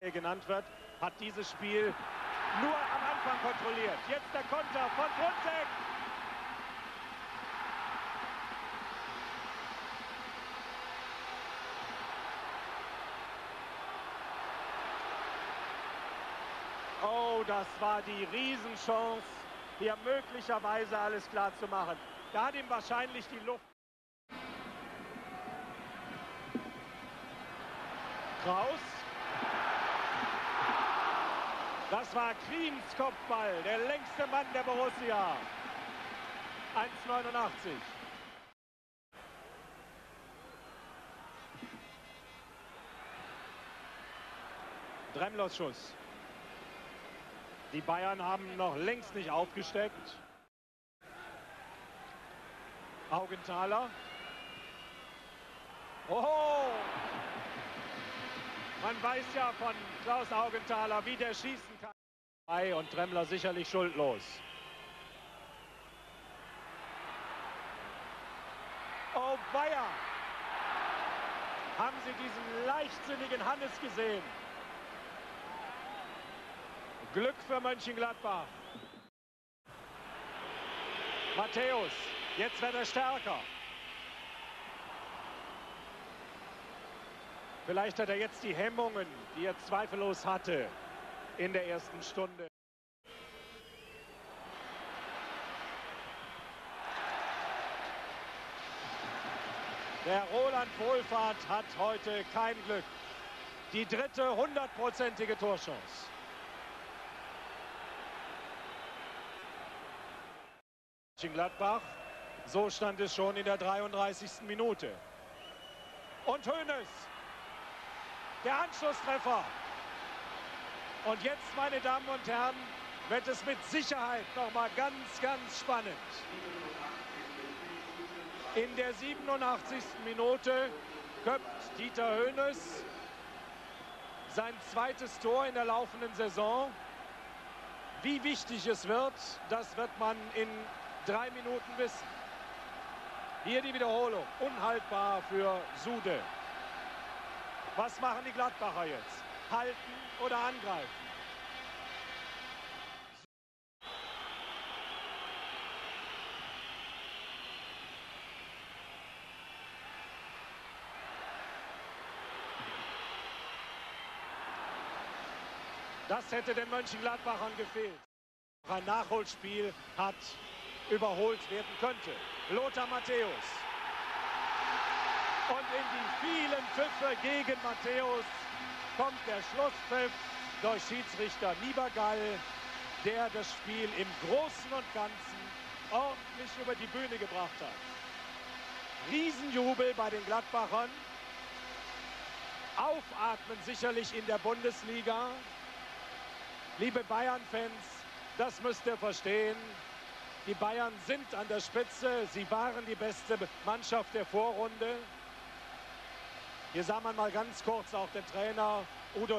genannt wird, hat dieses Spiel nur am Anfang kontrolliert. Jetzt der Konter von Brunzek. Oh, das war die Riesenchance, hier möglicherweise alles klar zu machen. Da hat ihm wahrscheinlich die Luft. Kraus. Das war Kriens Kopfball, der längste Mann der Borussia. 1,89. Dremlos Schuss. Die Bayern haben noch längst nicht aufgesteckt. Augenthaler. Oh! Man weiß ja von Klaus Augenthaler, wie der schießen kann. Und Tremmler sicherlich schuldlos. Oh Bayer! Haben Sie diesen leichtsinnigen Hannes gesehen? Glück für Mönchengladbach. Matthäus, jetzt wird er stärker. Vielleicht hat er jetzt die Hemmungen, die er zweifellos hatte in der ersten Stunde. Der Roland Wohlfahrt hat heute kein Glück. Die dritte hundertprozentige Torchance. Gladbach. So stand es schon in der 33. Minute. Und Hoeneß der Anschlusstreffer. Und jetzt, meine Damen und Herren, wird es mit Sicherheit noch mal ganz, ganz spannend. In der 87. Minute köpft Dieter Hönes sein zweites Tor in der laufenden Saison. Wie wichtig es wird, das wird man in drei Minuten wissen. Hier die Wiederholung, unhaltbar für Sude. Was machen die Gladbacher jetzt? Halten oder angreifen? Das hätte den Mönchengladbachern gefehlt. Ein Nachholspiel hat überholt werden könnte. Lothar Matthäus und in die vielen Pfiffe gegen Matthäus kommt der Schlusspfiff durch Schiedsrichter Niebergall, der das Spiel im Großen und Ganzen ordentlich über die Bühne gebracht hat. Riesenjubel bei den Gladbachern. Aufatmen sicherlich in der Bundesliga. Liebe Bayern-Fans, das müsst ihr verstehen. Die Bayern sind an der Spitze. Sie waren die beste Mannschaft der Vorrunde. Hier sah man mal ganz kurz auch den Trainer Udo